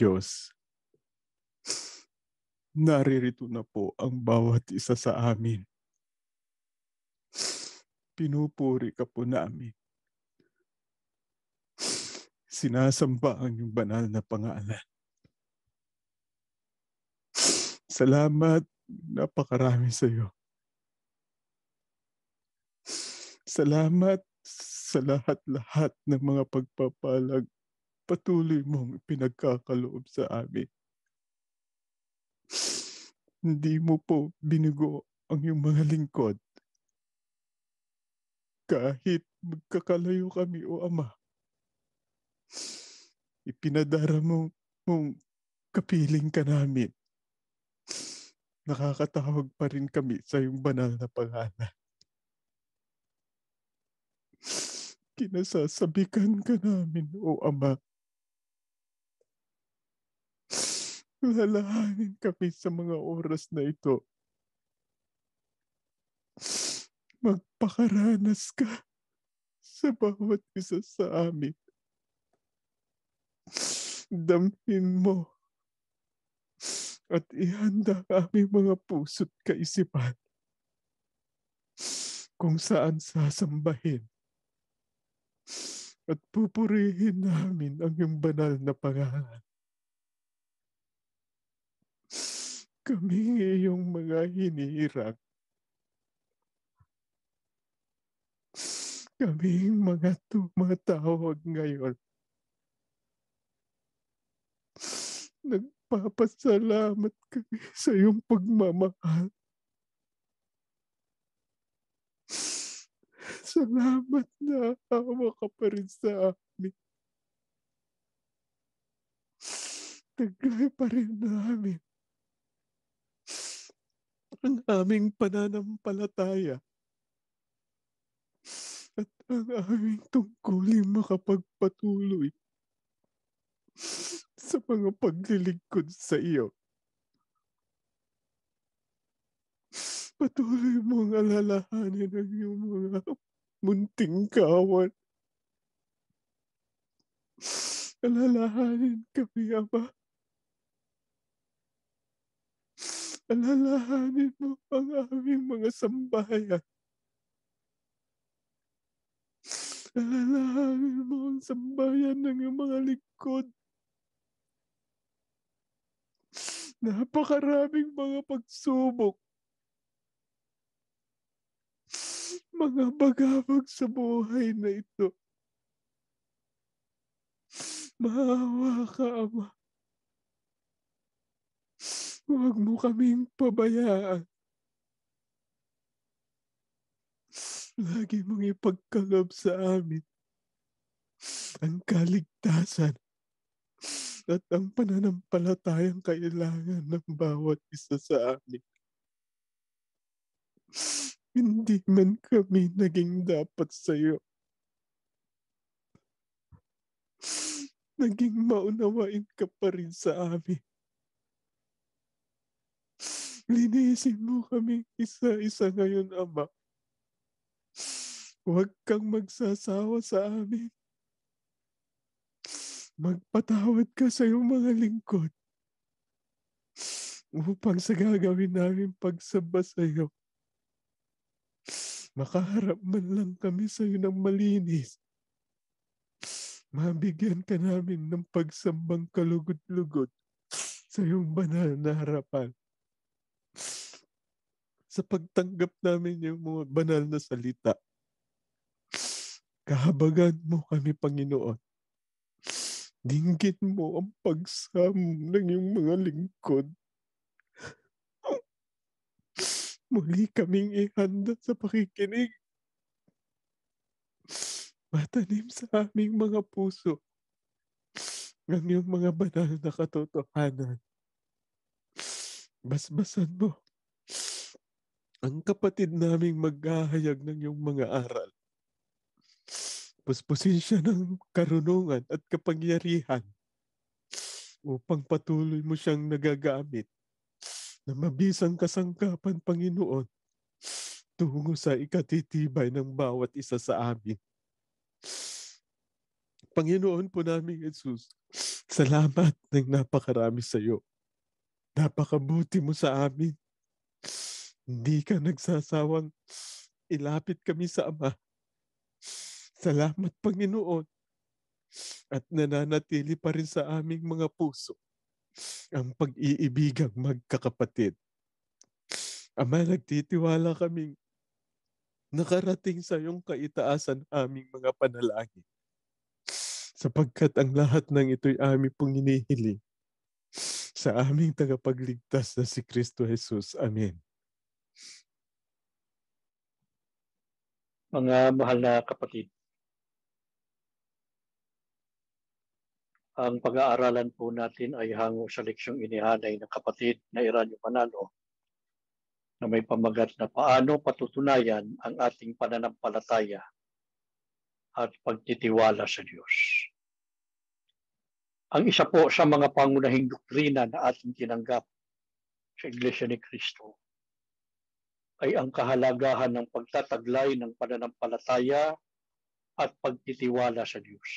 Diyos, naririto na po ang bawat isa sa amin. Pinupuri ka po namin. Sinasamba ang iyong banal na pangalan. Salamat, napakarami sa iyo. Salamat sa lahat-lahat ng mga pagpapalag patuloy mong pinagkakaloob sa amin. Hindi mo po binigo ang iyong mga lingkod. Kahit magkakalayo kami o Ama, ipinadara mo mong kapiling ka namin. Nakakatawag pa rin kami sa iyong banal na pangalan. Kinasasabikan ka namin, O Ama. Lalahanin kami sa mga oras na ito. Magpakaranas ka sa bawat isa sa amin. Damhin mo at ihanda aming mga puso't kaisipan kung saan sasambahin at pupurihin namin ang iyong banal na pangalan. Kami iyong mga hinirang. Kaming mga tumatawag ngayon. Nagpapasalamat kami sa iyong pagmamahal. Salamat na awa ka pa rin sa amin. Taglay pa rin namin ang aming pananampalataya at ang aming tungkulin makapagpatuloy sa mga paglilingkod sa iyo. Patuloy mong alalahanin ang iyong mga munting kawan. Alalahanin kami, Ama. Alalahanin mo ang aming mga sambahayan. Alalahanin mo ang sambayan ng iyong mga lingkod. Napakaraming mga pagsubok. Mga bagabag sa buhay na ito. Maawa ka, Ama. Huwag mo kaming pabayaan. Lagi mong ipagkalob sa amin ang kaligtasan at ang pananampalatayang kailangan ng bawat isa sa amin. Hindi man kami naging dapat sa iyo. Naging maunawain ka pa rin sa amin. Linisin mo kami isa-isa ngayon, Ama. Huwag kang magsasawa sa amin. Magpatawad ka sa iyong mga lingkod upang sa gagawin namin pagsamba sa iyo, makaharap man lang kami sa iyo ng malinis. Mabigyan ka namin ng pagsambang kalugod-lugod sa iyong banal na harapan sa pagtanggap namin yung mga banal na salita. Kahabagan mo kami, Panginoon. Dinggin mo ang pagsam ng iyong mga lingkod. Muli kaming ihanda sa pakikinig. Matanim sa aming mga puso ng iyong mga banal na katotohanan. Basbasan mo ang kapatid naming maghahayag ng iyong mga aral. Puspusin siya ng karunungan at kapangyarihan upang patuloy mo siyang nagagamit na mabisang kasangkapan, Panginoon, tungo sa ikatitibay ng bawat isa sa amin. Panginoon po namin Jesus, salamat ng napakarami sa iyo. Napakabuti mo sa amin. Hindi ka nagsasawang ilapit kami sa Ama. Salamat Panginoon. At nananatili pa rin sa aming mga puso ang pag-iibigang magkakapatid. Ama, nagtitiwala kaming nakarating sa iyong kaitaasan aming mga panalangin. Sapagkat ang lahat ng ito'y aming pong hinihiling sa aming tagapagligtas na si Kristo Jesus. Amen. Mga mahal na kapatid, ang pag-aaralan po natin ay hango sa leksyong inihanay ng kapatid na Iranyo Manalo na may pamagat na paano patutunayan ang ating pananampalataya at pagtitiwala sa Diyos. Ang isa po sa mga pangunahing doktrina na ating tinanggap sa Iglesia ni Kristo ay ang kahalagahan ng pagtataglay ng pananampalataya at pagtitiwala sa Diyos.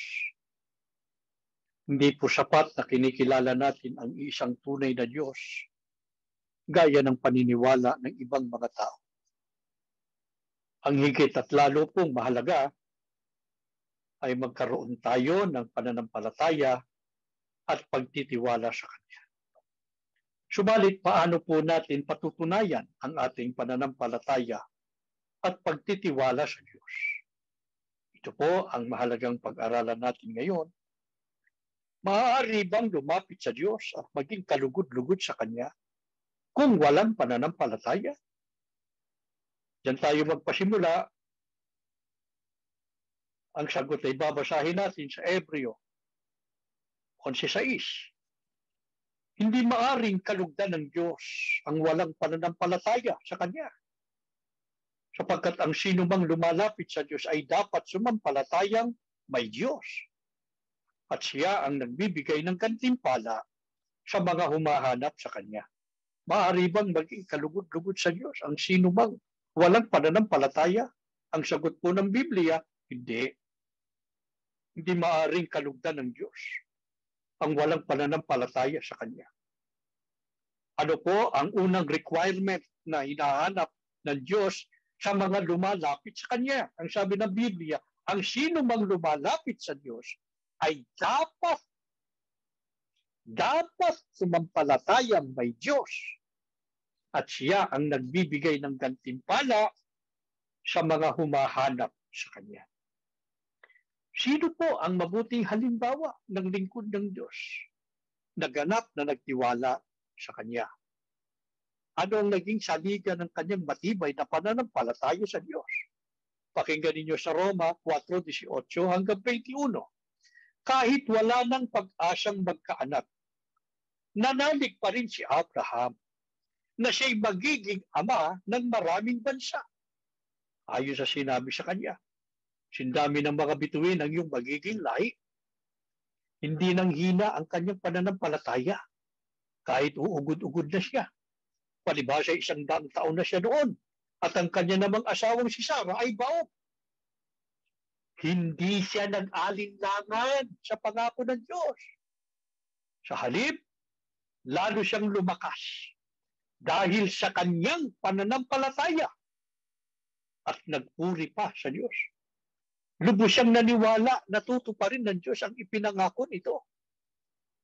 Hindi po sapat na kinikilala natin ang isang tunay na Diyos gaya ng paniniwala ng ibang mga tao. Ang higit at lalo pong mahalaga ay magkaroon tayo ng pananampalataya at pagtitiwala sa Kanya. Subalit paano po natin patutunayan ang ating pananampalataya at pagtitiwala sa Diyos? Ito po ang mahalagang pag-aralan natin ngayon. Maaari bang lumapit sa Diyos at maging kalugod-lugod sa Kanya kung walang pananampalataya? Diyan tayo magpasimula. Ang sagot ay babasahin natin sa Ebreo 11.6 hindi maaring kalugdan ng Diyos ang walang pananampalataya sa Kanya. Sapagkat ang sino mang lumalapit sa Diyos ay dapat sumampalatayang may Diyos. At siya ang nagbibigay ng kantimpala sa mga humahanap sa Kanya. Maaari bang maging kalugod-lugod sa Diyos ang sino mang walang pananampalataya? Ang sagot po ng Biblia, hindi. Hindi maaring kalugdan ng Diyos ang walang pananampalataya sa Kanya. Ano po ang unang requirement na hinahanap ng Diyos sa mga lumalapit sa Kanya? Ang sabi ng Biblia, ang sino mang lumalapit sa Diyos ay dapat dapat sumampalatayang may Diyos at siya ang nagbibigay ng gantimpala sa mga humahanap sa Kanya. Sino po ang mabuting halimbawa ng lingkod ng Diyos? Naganap na nagtiwala sa Kanya. Ano ang naging saligan ng kanyang matibay na pananampalataya sa Diyos? Pakinggan ninyo sa Roma 4.18 hanggang 21. Kahit wala nang pag-asang magkaanak, nanalig pa rin si Abraham na siya'y magiging ama ng maraming bansa. Ayon sa sinabi sa kanya, Sindami ng mga bituin ang iyong magiging lahi. Hindi nang hina ang kanyang pananampalataya kahit uugod-ugod na siya. Palibasa isang daang taon na siya noon at ang kanya namang asawang si Sarah ay baog. Hindi siya nag-alinlangan sa pangako ng Diyos. Sa halip, lalo siyang lumakas dahil sa kanyang pananampalataya at nagpuri pa sa Diyos. Lubos siyang naniwala, natuto pa rin ng Diyos ang ipinangako nito.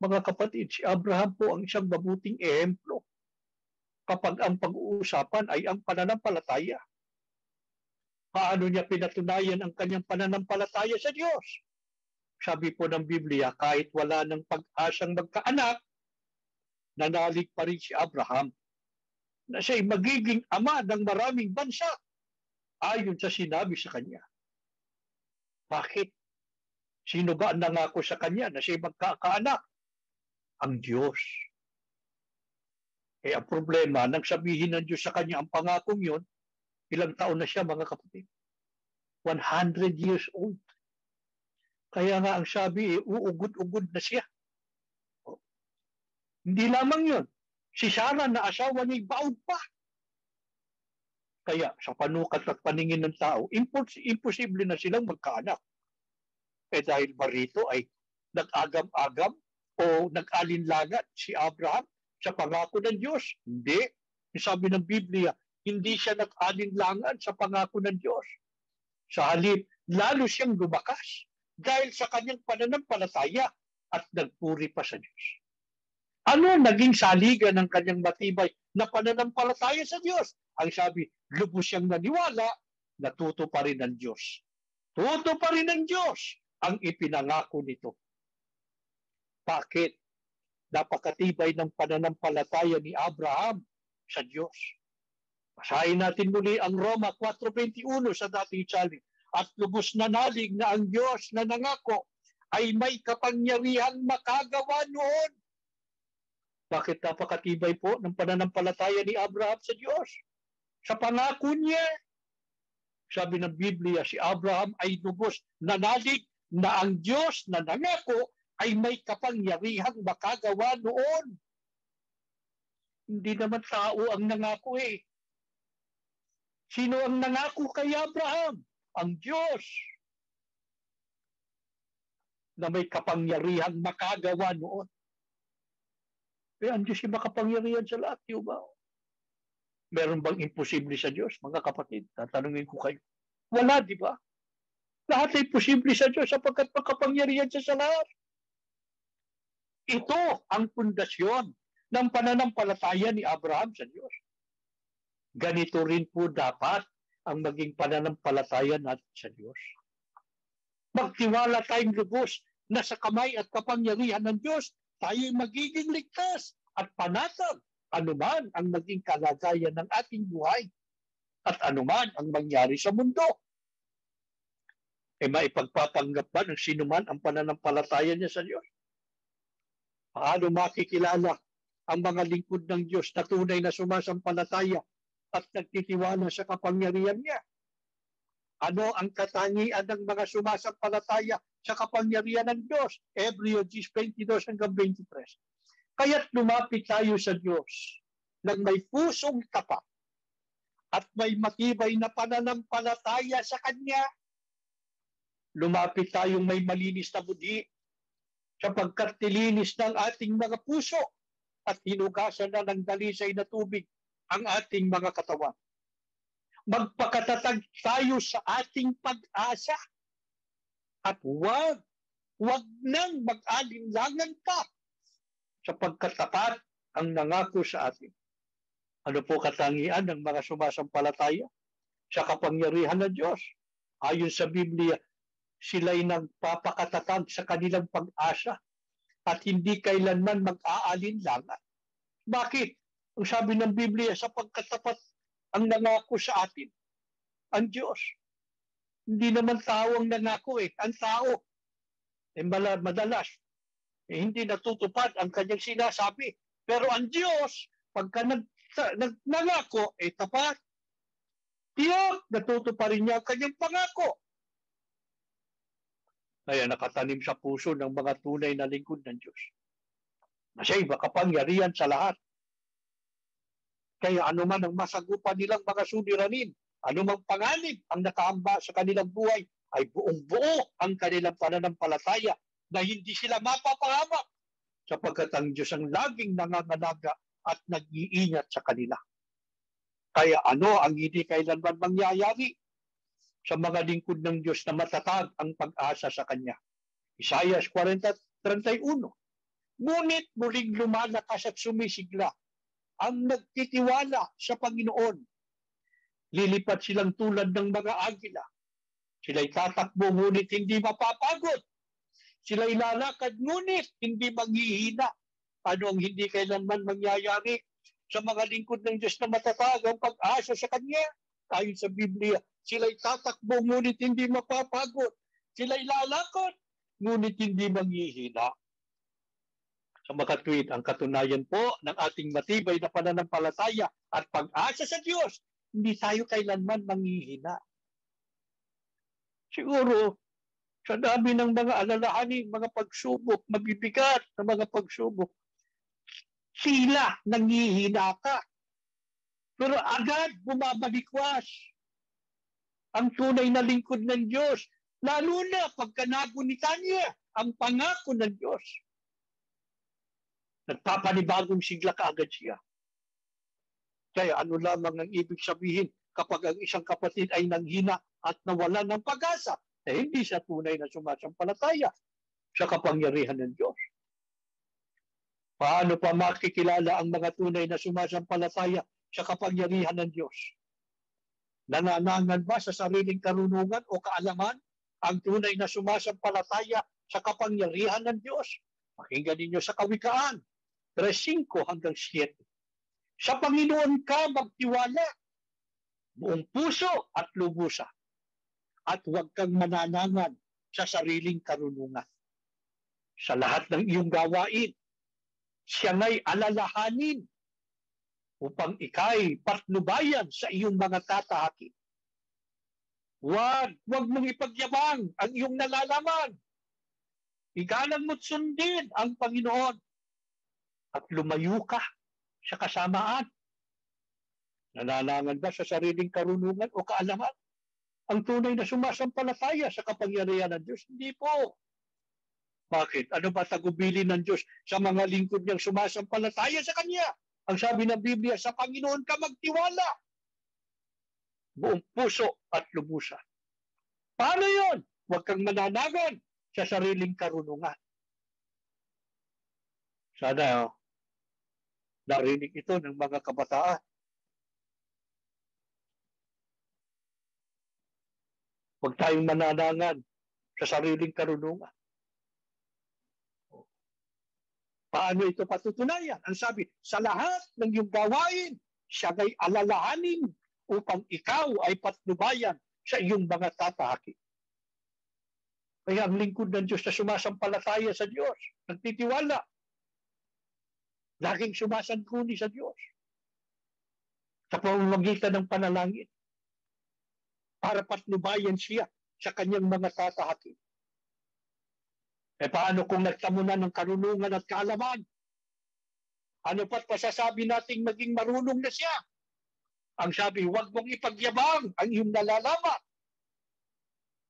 Mga kapatid, si Abraham po ang isang mabuting ehemplo kapag ang pag-uusapan ay ang pananampalataya. Paano niya pinatunayan ang kanyang pananampalataya sa Diyos? Sabi po ng Biblia, kahit wala ng pag-asang magkaanak, nanalig pa rin si Abraham na siya'y magiging ama ng maraming bansa ayon sa sinabi sa kanya. Bakit? Sino ba ang nangako sa kanya na siya magkakaanak? Ang Diyos. Eh, ang problema, nang sabihin ng Diyos sa kanya ang pangakong yun, ilang taon na siya mga kapatid? 100 years old. Kaya nga ang sabi, eh, uugod-ugod na siya. Oh. Hindi lamang yun. Si Sarah na asawa niya, baod pa. Kaya sa panukat at paningin ng tao, impos- imposible na silang magkaanak. Eh dahil marito ay nag-agam-agam o nag-alinlangan si Abraham sa pangako ng Diyos. Hindi. Sabi ng Biblia, hindi siya nag-alinlangan sa pangako ng Diyos. Sa halip, lalo siyang lumakas dahil sa kanyang pananampalataya at nagpuri pa sa Diyos. Ano naging saligan ng kanyang matibay na pananampalataya sa Diyos? Ang sabi, lubos siyang naniwala, natuto pa rin ng Diyos. Tuto pa rin ng Diyos ang ipinangako nito. Bakit? Napakatibay ng pananampalataya ni Abraham sa Diyos. Basahin natin muli ang Roma 4.21 sa dating challenge. At lubos na nalig na ang Diyos na nangako ay may kapangyarihang makagawa noon. Bakit napakatibay po ng pananampalataya ni Abraham sa Diyos? Sa pangako niya, sabi ng Biblia, si Abraham ay lubos na nalig na ang Diyos na nangako ay may kapangyarihang makagawa noon. Hindi naman tao ang nangako eh. Sino ang nangako kay Abraham? Ang Diyos na may kapangyarihang makagawa noon. Eh, ang Diyos yung makapangyarihan sa lahat, di ba? Meron bang imposible sa Diyos, mga kapatid? Tatanungin ko kayo. Wala, di ba? Lahat ay posible sa Diyos sapagkat makapangyarihan siya sa lahat. Ito ang pundasyon ng pananampalataya ni Abraham sa Diyos. Ganito rin po dapat ang maging pananampalataya natin sa Diyos. Magtiwala tayong lubos na sa kamay at kapangyarihan ng Diyos, tayo magiging ligtas at panatag anuman ang maging kalagayan ng ating buhay at anuman ang mangyari sa mundo. E maipagpapanggap ba ng sinuman ang pananampalataya niya sa Diyos? Paano makikilala ang mga lingkod ng Diyos na tunay na sumasampalataya at nagtitiwala sa kapangyarihan niya? Ano ang katangian ng mga sumasampalataya sa kapangyarihan ng Diyos? Hebreo 22 hanggang 23. Kaya't lumapit tayo sa Diyos ng may pusong tapat at may matibay na pananampalataya sa Kanya. Lumapit tayong may malinis na budi sapagkat nilinis ng ating mga puso at hinugasan na ng dalisay na tubig ang ating mga katawan. Magpakatatag tayo sa ating pag-asa at huwag, huwag nang mag-alinlangan pa sapagkat tapat ang nangako sa atin. Ano po katangian ng mga sumasampalataya sa kapangyarihan ng Diyos? Ayon sa Biblia, sila'y nagpapakatatag sa kanilang pag-asa at hindi kailanman mag-aalinlangan. Bakit? Ang sabi ng Biblia, sa pagkatapat ang nangako sa atin, ang Diyos. Hindi naman tao ang nangako eh. Ang tao, eh, madalas, eh, hindi natutupad ang kanyang sinasabi. Pero ang Diyos, pagka nag, nag, nangako, eh tapat. Tiyak, natutuparin niya ang kanyang pangako. Kaya nakatanim sa puso ng mga tunay na lingkod ng Diyos. Na siya'y makapangyarihan sa lahat. Kaya anuman ang masagupan nilang mga suliranin, anumang panganib ang nakaamba sa kanilang buhay, ay buong buo ang kanilang pananampalataya na hindi sila mapapahamak sapagkat ang Diyos ang laging nangangalaga at nag-iingat sa kanila. Kaya ano ang hindi kailanman mangyayari? sa mga lingkod ng Diyos na matatag ang pag-asa sa Kanya. Isaiah 40.31 Ngunit muling lumalakas at sumisigla ang nagtitiwala sa Panginoon. Lilipat silang tulad ng mga agila. Sila'y tatakbo ngunit hindi mapapagod. Sila'y lalakad ngunit hindi maghihina. Ano ang hindi kailanman mangyayari sa mga lingkod ng Diyos na matatag ang pag-asa sa Kanya? Ayon sa Biblia, Sila'y tatakbo ngunit hindi mapapagod. Sila'y lalakad ngunit hindi manghihina. Sa makatwid, ang katunayan po ng ating matibay na pananampalataya at pag-asa sa Diyos, hindi tayo kailanman manghihina. Siguro, sa dami ng mga alalahanin, mga pagsubok, mabibigat na mga pagsubok, sila nangihina ka. Pero agad bumabalikwas ang tunay na lingkod ng Diyos, Lalo na pagka nagunita niya ang pangako ng Diyos. Nagpapanibagong sigla kaagad siya. Kaya ano lamang ang ibig sabihin kapag ang isang kapatid ay nanghina at nawala ng pag-asa, eh hindi siya tunay na sumasampalataya sa kapangyarihan ng Diyos. Paano pa makikilala ang mga tunay na sumasampalataya sa kapangyarihan ng Diyos? Nananangan ba sa sariling karunungan o kaalaman ang tunay na sumasampalataya sa kapangyarihan ng Diyos? Pakinggan ninyo sa Kawikaan, 3.5 hanggang 7. Sa Panginoon ka magtiwala, buong puso at lubusa. At huwag kang mananangan sa sariling karunungan. Sa lahat ng iyong gawain, siya nga'y alalahanin upang ikay patnubayan sa iyong mga tatahaki. Huwag, huwag mong ipagyabang ang iyong nalalaman. Igalang mo't sundin ang Panginoon at lumayo ka sa kasamaan. Nananangan ba sa sariling karunungan o kaalaman? Ang tunay na sumasampalataya sa kapangyarihan ng Diyos? Hindi po. Bakit? Ano ba tagubilin ng Diyos sa mga lingkod niyang sumasampalataya sa Kanya? Ang sabi ng Biblia, sa Panginoon ka magtiwala. Buong puso at lubusan. Paano yon? Huwag kang mananagan sa sariling karunungan. Sana oh, narinig ito ng mga kabataan. Huwag tayong mananangan sa sariling karunungan. Paano ito patutunayan? Ang sabi, sa lahat ng iyong gawain, siya ay alalahanin upang ikaw ay patnubayan sa iyong mga tatahaki. Kaya ang lingkod ng Diyos na sumasampalataya sa Diyos, nagtitiwala, laging sumasangkuni sa Diyos sa pamamagitan ng panalangin para patnubayan siya sa kanyang mga tatahaki. E paano kung nagtamo na ng karunungan at kaalaman? Ano pa't pasasabi nating maging marunong na siya? Ang sabi, huwag mong ipagyabang ang iyong nalalaman.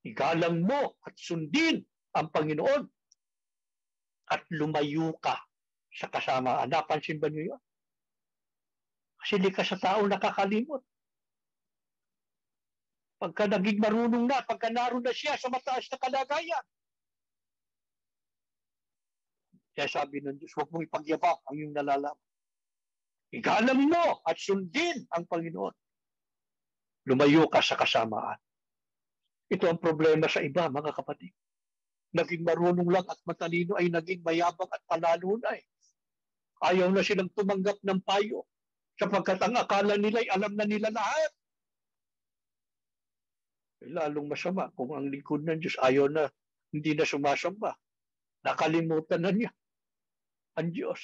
Igalang mo at sundin ang Panginoon at lumayo ka sa kasamaan. Napansin ba niyo yun? Kasi di ka sa tao nakakalimot. Pagka naging marunong na, pagka naroon na siya sa mataas na kalagayan, kaya sabi ng Diyos, huwag mong ipagyabang ang iyong nalalaman. Igalang mo at sundin ang Panginoon. Lumayo ka sa kasamaan. Ito ang problema sa iba, mga kapatid. Naging marunong lang at matalino ay naging mayabang at panalo na. Ayaw na silang tumanggap ng payo sapagkat ang akala nila ay alam na nila lahat. Eh, lalong masama kung ang lingkod ng Diyos ayaw na hindi na sumasamba. Nakalimutan na niya ang Diyos.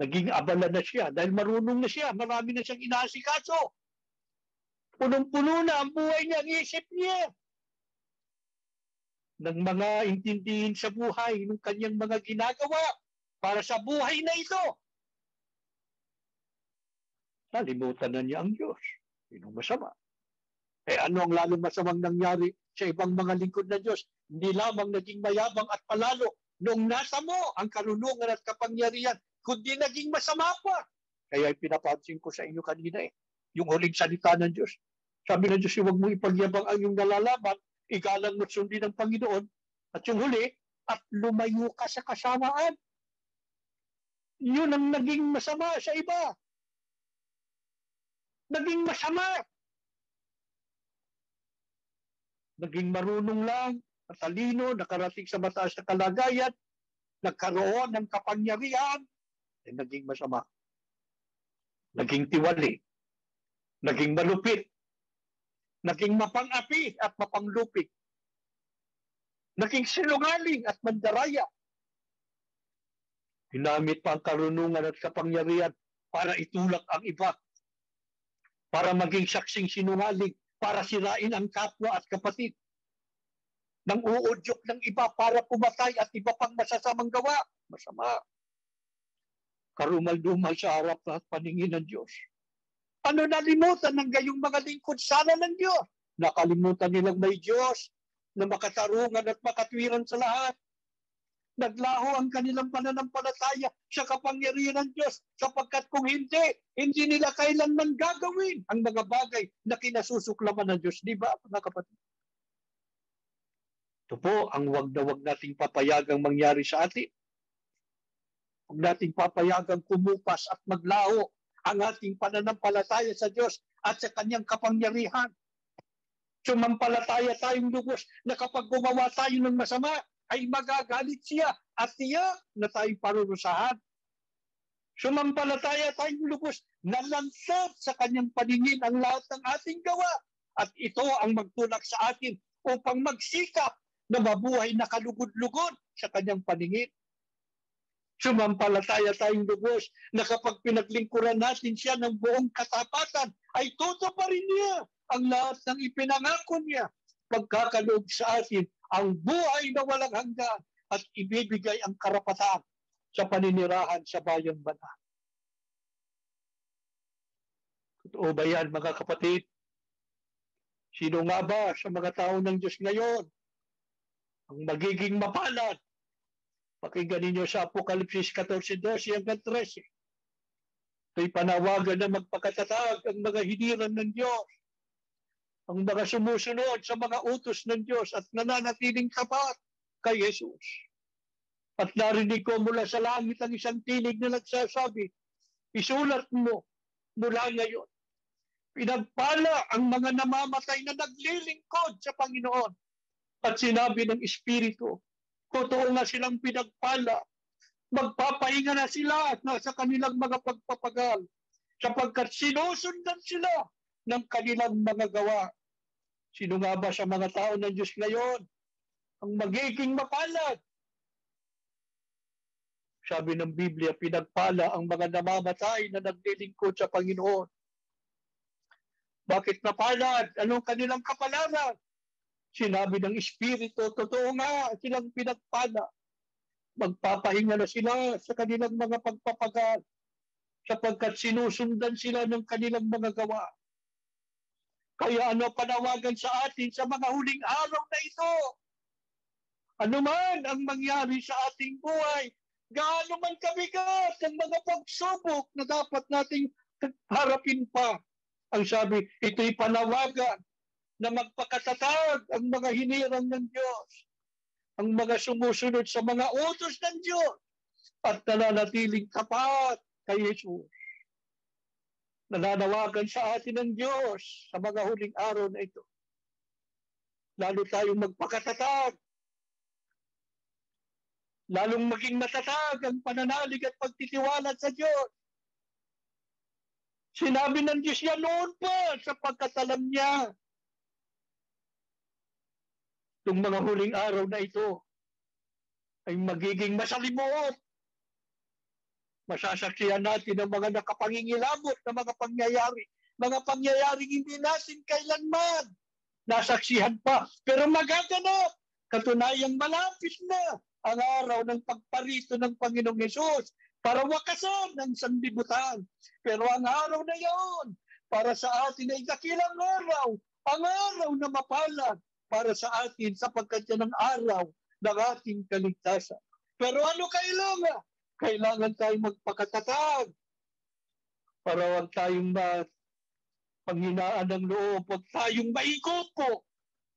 Naging abala na siya dahil marunong na siya. Marami na siyang inaasikaso. Punong-puno na ang buhay niya, ang isip niya. Ng mga intindihin sa buhay, ng kanyang mga ginagawa para sa buhay na ito. Nalimutan na niya ang Diyos. Ang masama. Eh ano ang lalong masamang nangyari sa ibang mga lingkod ng Diyos? Hindi lamang naging mayabang at palalo nung nasa mo ang karunungan at kapangyarihan, kundi naging masama pa. Kaya pinapansin ko sa inyo kanina eh, yung huling salita ng Diyos. Sabi ng Diyos, huwag mo ipagyabang ang iyong nalalaman, igalang mo sundin ng Panginoon, at yung huli, at lumayo ka sa kasamaan. Yun ang naging masama sa iba. Naging masama. Naging marunong lang, matalino, nakarating sa mataas na kalagayan, nagkaroon ng kapangyarihan, ay naging masama. Naging tiwali. Naging malupit. Naging mapang-api at mapanglupit. Naging sinungaling at mandaraya. Ginamit pa ang karunungan at kapangyarihan para itulak ang iba. Para maging saksing sinungaling. Para sirain ang kapwa at kapatid nang uudyok ng iba para pumatay at iba pang masasamang gawa. Masama. Karumal-dumal sa harap at paningin ng Diyos. Ano nalimutan ng gayong mga lingkod sana ng Diyos? Nakalimutan nilang may Diyos na makatarungan at makatwiran sa lahat. Naglaho ang kanilang pananampalataya sa kapangyarihan ng Diyos sapagkat kung hindi, hindi nila kailanman gagawin ang mga bagay na kinasusuklaman ng Diyos. Di ba, mga kapatid? Ito po ang wag na wag nating papayagang mangyari sa atin. Huwag nating papayagang kumupas at maglaho ang ating pananampalataya sa Diyos at sa kanyang kapangyarihan. Sumampalataya tayong lubos na kapag gumawa tayo ng masama, ay magagalit siya at tiyak na tayo parurusahan. Sumampalataya tayong lubos na lansat sa kanyang paningin ang lahat ng ating gawa. At ito ang magtulak sa atin upang magsikap na mabuhay na kalugod-lugod sa kanyang paningin. Sumampalataya tayong lubos na kapag pinaglingkuran natin siya ng buong katapatan, ay toto pa rin niya ang lahat ng ipinangako niya pagkakaloob sa atin ang buhay na walang hanggan at ibibigay ang karapatan sa paninirahan sa bayang banal. Totoo ba yan mga kapatid? Sino nga ba sa mga tao ng Diyos ngayon ang magiging mapalad? Pakinggan ninyo sa Apokalipsis 14.12 hanggang 13. Ito'y panawagan na magpakatatag ang mga hiniran ng Diyos ang mga sumusunod sa mga utos ng Diyos at nananatiling tapat kay Jesus. At narinig ko mula sa langit ang isang tinig na nagsasabi, isulat mo mula ngayon. Pinagpala ang mga namamatay na naglilingkod sa Panginoon. At sinabi ng Espiritu, totoo nga silang pinagpala. Magpapahinga na sila at nasa kanilang mga pagpapagal sapagkat sinusundan sila ng kanilang mga gawa. Sino nga ba sa mga tao ng Diyos ngayon ang magiging mapalad? Sabi ng Biblia, pinagpala ang mga namamatay na naglilingkod sa Panginoon. Bakit napalad? Anong kanilang kapalaran? Sinabi ng Espiritu, totoo nga, silang pinagpala. Magpapahinga na sila sa kanilang mga pagpapagal sapagkat sinusundan sila ng kanilang mga gawa. Kaya ano panawagan sa atin sa mga huling araw na ito? Ano man ang mangyari sa ating buhay, gaano man kabigat ang mga pagsubok na dapat nating harapin pa. Ang sabi, ito'y panawagan na magpakatatag ang mga hinirang ng Diyos, ang mga sumusunod sa mga utos ng Diyos at nananatiling tapat kay Jesus nananawagan sa atin ng Diyos sa mga huling araw na ito. Lalo tayong magpakatatag. Lalong maging matatag ang pananalig at pagtitiwala sa Diyos. Sinabi ng Diyos yan noon pa sapagkat alam niya itong mga huling araw na ito ay magiging masalimuot masasaksihan natin ang mga nakapangingilabot na mga pangyayari. Mga pangyayaring hindi natin kailanman nasaksihan pa. Pero magaganap. Katunayang malapis na ang araw ng pagparito ng Panginoong Yesus para wakasan ng sanlibutan. Pero ang araw na yon para sa atin ay dakilang araw, ang araw na mapalad para sa atin sapagkat yan ang araw ng ating kaligtasan. Pero ano kailangan? Kailangan tayong magpakatatag para wag tayong ma panghinaan ng loob, wag tayong maikupo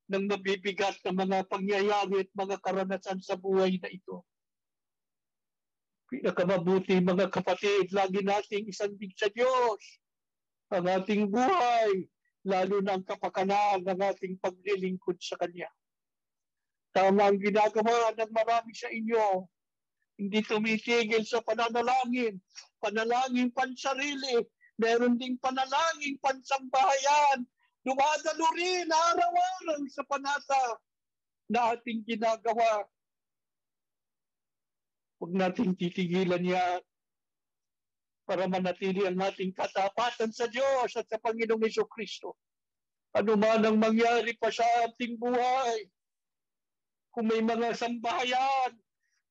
ng mabibigat na mga pangyayari at mga karanasan sa buhay na ito. Pinakamabuti mga kapatid, lagi nating isandig sa Diyos ang ating buhay, lalo na ang kapakanaan ng ating paglilingkod sa Kanya. Tama ang ginagawa ng marami sa inyo hindi tumitigil sa pananalangin. Panalangin pansarili. Meron ding panalangin pansambahayan. Dumadalo rin araw-araw sa panata na ating ginagawa. Huwag nating titigilan yan para manatili ang ating katapatan sa Diyos at sa Panginoong Iso Kristo. Ano man ang mangyari pa sa ating buhay, kung may mga sambahayan,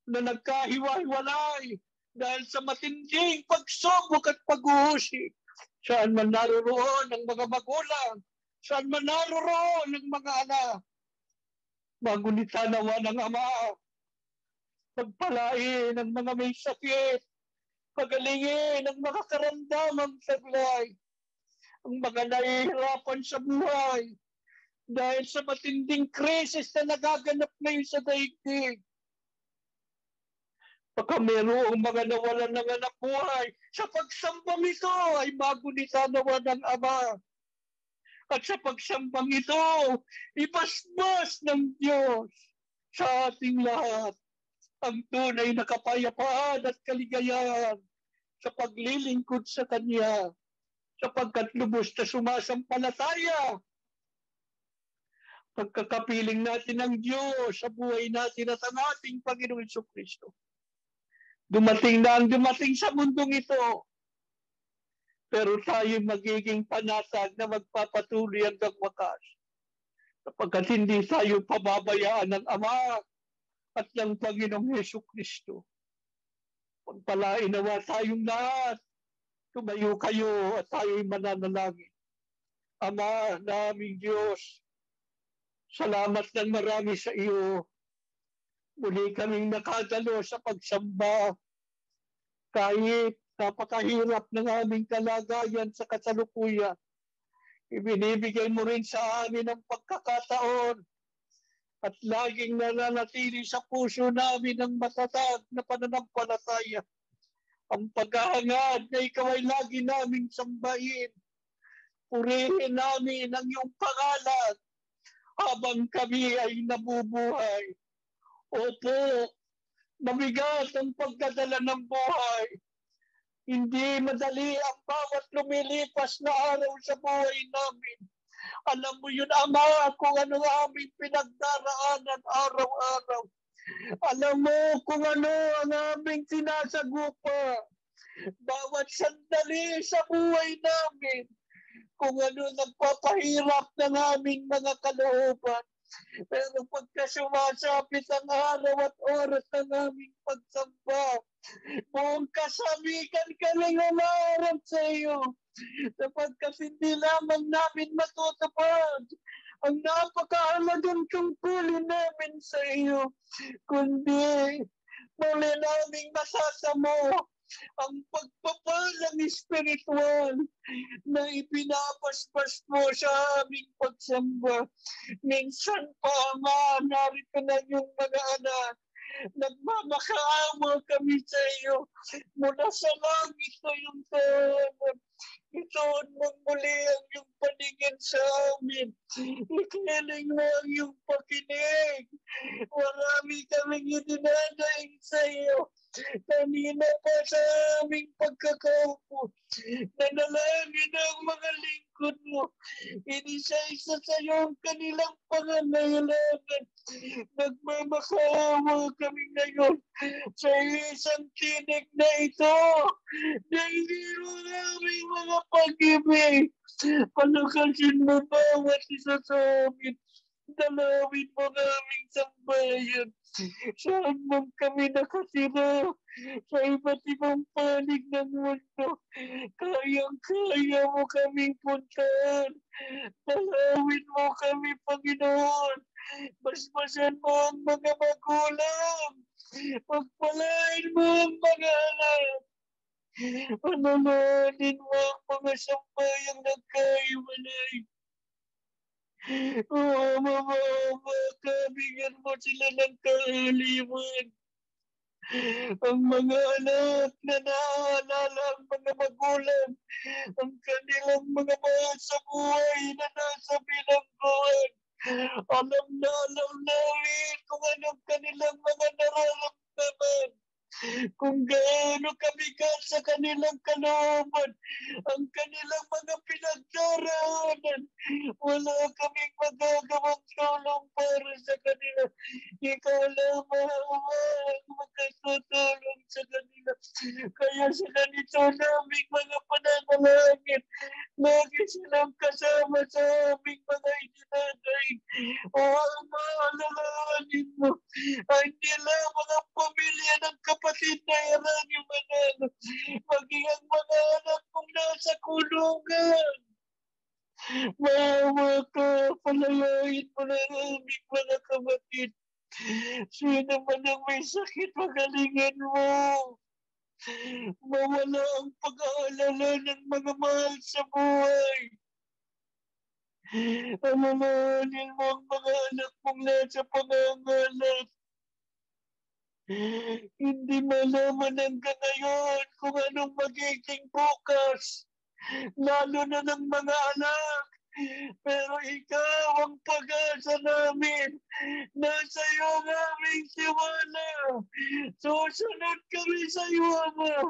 na nagkahiwa-hiwalay dahil sa matinding pagsubok at paghuhusik. Saan man naroroon ang mga magulang, saan man naroroon ng mga anak. Magunita nawa ng Ama. Pagpalain ng mga may sakit. Pagalingin ang mga karamdamang saglay. Ang mga nahihirapan sa buhay dahil sa matinding krisis na nagaganap ngayon sa daigdig. Baka mayroong mga nawalan ng anak buhay. Sa pagsambang ito ay magunita nawa ng Ama. At sa pagsambang ito, ibasbas ng Diyos sa ating lahat ang tunay na kapayapaan at kaligayahan sa paglilingkod sa Kanya sapagkat lubos na sumasampalataya pagkakapiling natin ng Diyos sa buhay natin at ang ating Panginoon Kristo. Dumating na ang dumating sa mundong ito. Pero tayo magiging panatag na magpapatuloy hanggang wakas. Sapagkat hindi tayo pababayaan ng Ama at ng Panginoong Yesu Kristo. Pagpalain nawa tayong lahat. Tumayo kayo at tayo'y mananalangin. Ama naming Diyos, salamat ng marami sa iyo Muli kaming nakadalo sa pagsamba kahit napakahirap ng aming kalagayan sa kasalukuyan. Ibinibigay mo rin sa amin ang pagkakataon at laging nananatili sa puso namin ang matatag na pananampalataya. Ang paghahangad na ikaw ay lagi naming sambahin. Purihin namin ang iyong pangalan habang kami ay nabubuhay. Opo, mabigat ang pagdadala ng buhay. Hindi madali ang bawat lumilipas na araw sa buhay namin. Alam mo yun, Ama, kung ano ang aming pinagdaraanan araw-araw. Alam mo kung ano ang aming sinasagupa. Bawat sandali sa buhay namin. Kung ano nagpapahirap ng aming mga kalooban. Pero pagka sumasapit ang araw at oras ng aming pagsamba, buong kasabikan kaming umarap sa iyo. Sapagkat hindi lamang namin matutupad ang napakahalagang tungkulin namin sa iyo, kundi muli naming masasamo ang pagpapalang espiritual na ipinapaspas mo sa aming pagsamba. Minsan pa, Ama, narito na yung mga anak nagmamakaawa kami sa iyo mula sa langit na yung tahanan. Itoon mo muli ang iyong paningin sa amin. Ikiling mo ang iyong pakinig. Marami kaming idinadaing sa iyo. Kanina pa sa aming pagkakaupo, nanalangin ang mga lingkod mo. Inisa-isa sa iyo ang kanilang pangangailangan. Nagmamakaawa kami ngayon sa isang tinig na ito na hindi mo aming mga pag-ibig. Palakasin mo bawat isa sa amin. Dalawin mo naming sambayan. Saan man kami nakatira sa iba't ibang panig ng mundo. Kayang-kaya mo kaming puntahan. Dalawin mo kami, Panginoon. Basbasan mo ang mga magulang. Pagpalain mo ang mga anak. Panalanin mo ang mga sambayang nagkaiwalay. Oo, mama, mama, bigyan mo sila ng kaaliwan. Ang mga anak na naaalala ang mga magulang, ang kanilang mga mahal sa buhay na nasa bilangguan. Alam na alam namin kung anong kanilang mga nararamdaman kung gaano kabigat sa kanilang kalooban ang kanilang mga pinagdaraanan. Wala kaming magagawang tulong para sa kanila. Ikaw lamang ang magkatutulong sa kanila. Kaya sa ganito naming mga pananalangin, lagi silang kasama sa aming mga idinadaig. O Ama, sakit, magalingan mo. Mawala ang pag-aalala ng mga mahal sa buhay. Alalahanin mo ang mga anak mong nasa pangangalat. Hindi malaman hanggang ngayon kung anong magiging bukas, lalo na ng mga anak. Pero ikaw ang pag-asa namin. Nasa iyo ang aming tiwala. Susunod kami sa iyo, Ama.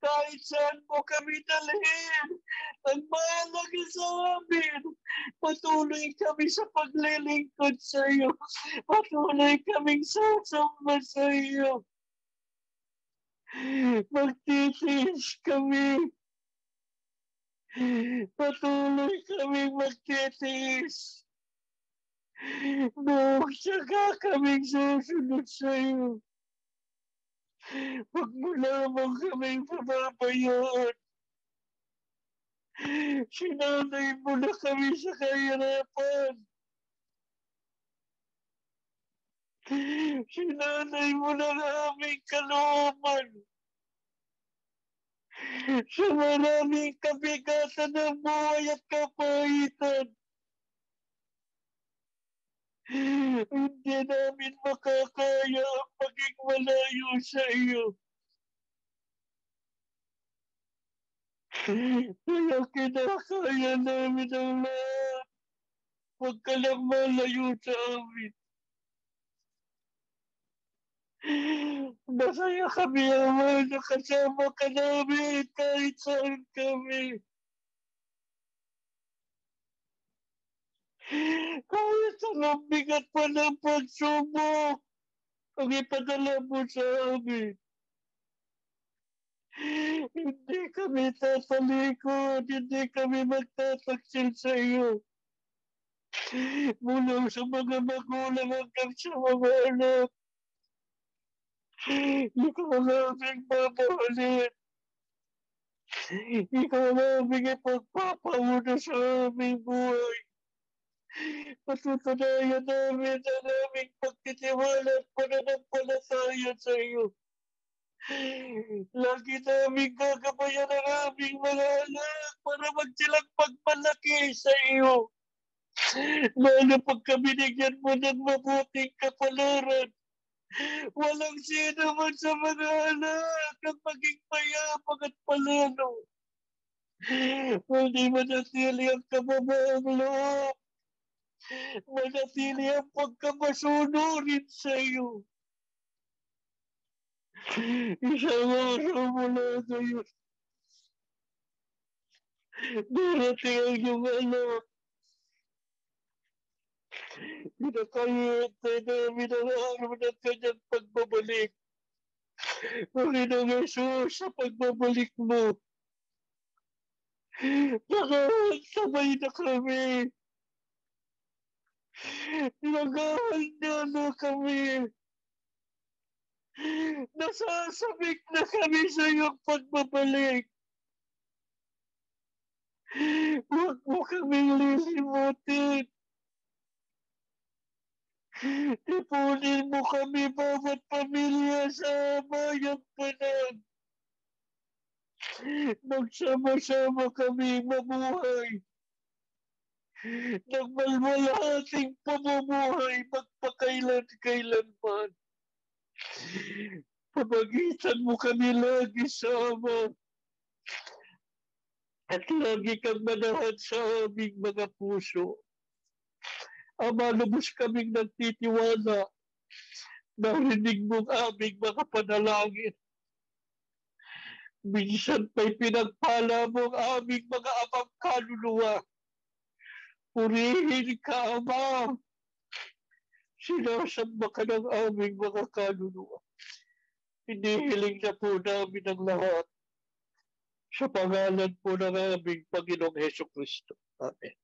Kahit saan mo kami dalhin. Ang mahalaga sa amin. Patuloy kami sa paglilingkod sa iyo. Patuloy kaming sasamba sa iyo. Magtitiis kami Patuloy kaming magtitiis. Buong saka kaming susunod sa iyo. Huwag mo lamang kaming pababayaan. Sinanay mo na kami sa kahirapan. Sinanay mo na aming kalooban sa maraming kabigatan ng buhay at kapahitan. Hindi namin makakaya ang maging malayo sa iyo. Kaya kinakaya namin ang lahat. Huwag ka lang malayo sa amin. Masaya kami naman na kasama ka namin kahit saan kami. Kahit anong bigat pa ng pagsubok, ang ipadala mo sa amin. Hindi kami tatalikod, hindi kami magtataksil sa iyo. Mula sa mga magulang hanggang sa mga anak. Ikaw ang aming babahalin. Ikaw ang aming ipagpapauna sa aming buhay. Patutunayan namin ang aming pagtitiwala at pananampalataya sa iyo. Lagi namin gagabayan ang aming mga anak para magsilang pagmalaki sa iyo. Lalo pag kami mo ng mabuting kapalaran Walang sino man sa mga anak ang maging mayabang at palano. Hindi manatili ang kababaang loob. Manatili ang pagkamasunurin sa iyo. Isang araw mula ngayon. Darating ang iyong anak Pinakahintay namin ang araw ng kanyang pagbabalik. Panginoong Jesus, sa pagbabalik mo, nakasabay na kami. Naghahanda na kami. Nasasabik na kami sa iyong pagbabalik. Huwag mo kaming lilimutin. Ipunin mo kami bawat pamilya sa bayang panag. Magsama-sama kami mabuhay. Nagmalwalahating pamumuhay magpakailan-kailanman. Pamagitan mo kami lagi sa Ama. At lagi kang manahan sa aming mga puso. Ama, lubos kaming nagtitiwala. Narinig mong aming mga panalangin. Minsan pa'y pinagpala mo ang aming mga amang kaluluwa. Purihin ka, Ama. Sinasamba ka ng aming mga kaluluwa. Hinihiling na po namin ang lahat sa pangalan po ng aming Panginoong Heso Kristo. Amen.